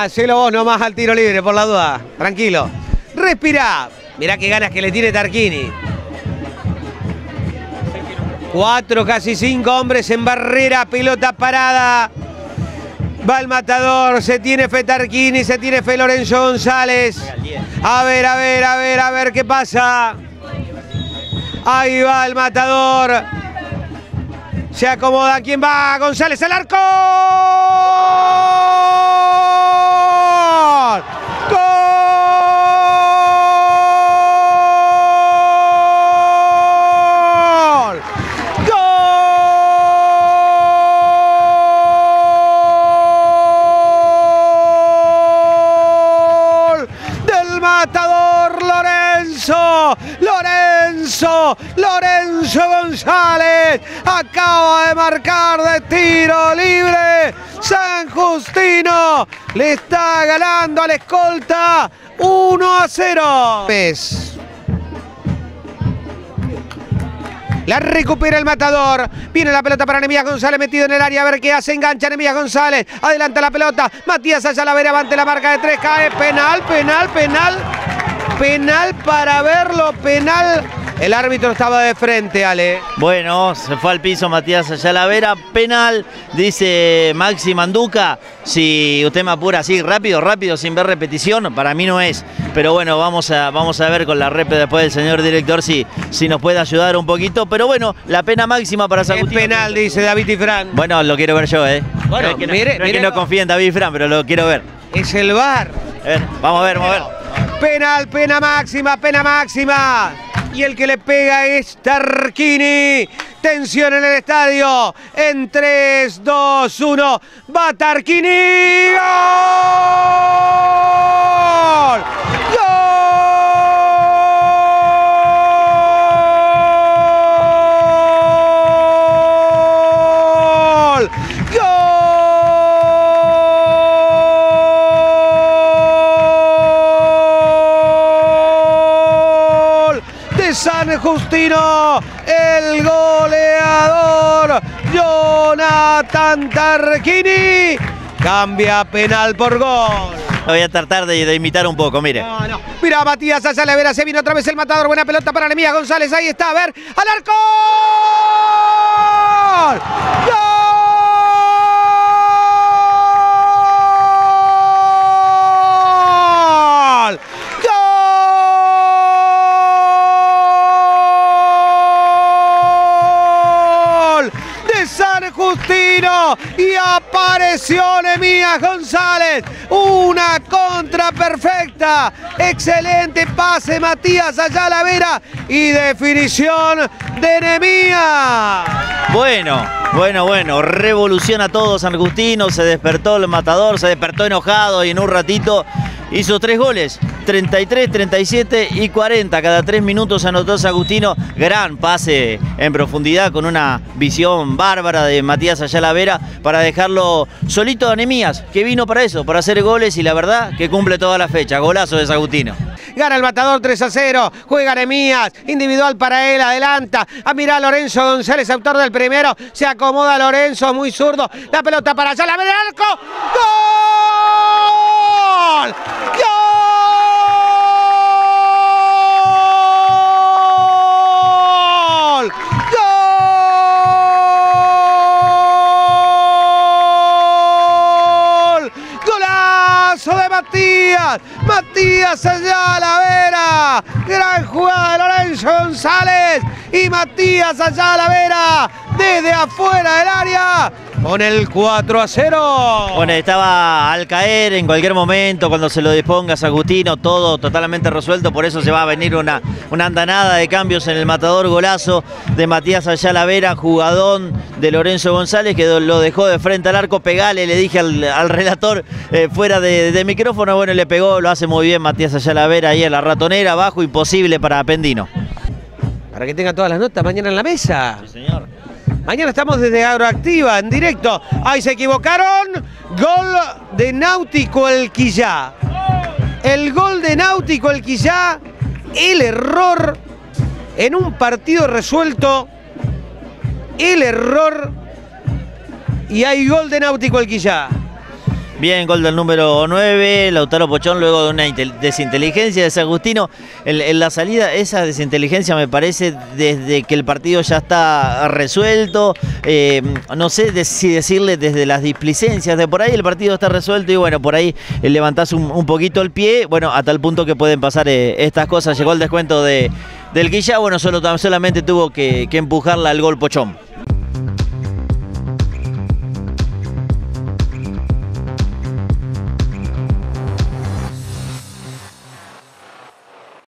Hacelo vos nomás al tiro libre, por la duda. Tranquilo. Respira. Mirá qué ganas que le tiene Tarquini. Cuatro, casi cinco hombres en barrera, pelota parada. Va el matador, se tiene fe Tarquini, se tiene fe Lorenzo González. A ver, a ver, a ver, a ver qué pasa. Ahí va el matador. Se acomoda. ¿Quién va? González al arco. Lorenzo. González. Acaba de marcar de tiro libre. San Justino le está ganando al escolta 1 a 0. Pes. La recupera el matador. Viene la pelota para Nemías González metido en el área. A ver qué hace. Engancha Nemías González. Adelanta la pelota. Matías Ayala ante la marca de tres. Cae. Penal, penal, penal. Penal para verlo. Penal. El árbitro estaba de frente, Ale. Bueno, se fue al piso Matías Ayalavera, penal, dice Maxi Manduca. Si usted me apura así rápido, rápido, sin ver repetición, para mí no es. Pero bueno, vamos a, vamos a ver con la rep después del señor director si, si nos puede ayudar un poquito. Pero bueno, la pena máxima para Es penal, dice David y Fran. Bueno, lo quiero ver yo, ¿eh? Bueno, No es que no- mire, no es mire. que no confíe en David y Fran, pero lo quiero ver. Es el. A ver, vamos a ver, vamos a ver. Penal, pena máxima, pena máxima. Y el que le pega es Tarquini. Tensión en el estadio. En 3, 2, 1. Va Tarquini. ¡Gol! San Justino, el goleador Jonathan Tarquini. Cambia penal por gol. Voy a tratar de, de imitar un poco, mire. No, no. Mira, Matías Ayala se viene otra vez el matador. Buena pelota para Nemías González. Ahí está, a ver. ¡Al arco! ¡Gol! Y apareció Nemías González. Una contra perfecta. Excelente pase Matías Ayala Vera y definición de Nemías. Bueno, bueno, bueno, revoluciona todo San Agustino, se despertó el matador, se despertó enojado y en un ratito hizo tres goles, 33, 37 y 40. Cada tres minutos anotó Agustino, gran pase en profundidad con una visión bárbara de Matías Ayala Vera para dejarlo solito a Nemías, que vino para eso, para hacer goles y la verdad que cumple toda la fecha, golazo de Agustino. Gana el matador 3 a 0. Juega Nemías. Individual para él. Adelanta. A mirar Lorenzo González, autor del primero. Se acomoda Lorenzo, muy zurdo. La pelota para allá. La ve. ¡Gol! ¡Golazo de Matías! Matías Ayala Vera. Gran jugada de Lorenzo González. Y Matías Ayala Vera desde afuera del área con el 4 a 0. Bueno, estaba al caer en cualquier momento, cuando se lo disponga Sagustino, todo totalmente resuelto, por eso se va a venir una, una andanada de cambios en el matador golazo de Matías Ayala Vera, jugadón de Lorenzo González, que lo dejó de frente al arco, pegale, le dije al, al relator eh, fuera de, de micrófono, bueno, le pegó, lo hace muy bien Matías Ayala Vera ahí en la ratonera, abajo, imposible para Pendino. Para que tengan todas las notas mañana en la mesa. Sí, señor. Mañana estamos desde Agroactiva, en directo. Ahí se equivocaron. Gol de Náutico El Quillá. El gol de Náutico El Quillá. El error en un partido resuelto. El error. Y hay gol de Náutico El Quillá. Bien, gol del número 9, Lautaro Pochón, luego de una desinteligencia de Sagustino. En, la salida, esa desinteligencia me parece desde que el partido ya está resuelto. Eh, no sé si decirle desde las displicencias de por ahí, el partido está resuelto y bueno, por ahí levantás un, poquito el pie, bueno, a tal punto que pueden pasar eh, estas cosas. Llegó el descuento de, del Guilla, bueno, solo, solamente tuvo que, que empujarla al gol Pochón.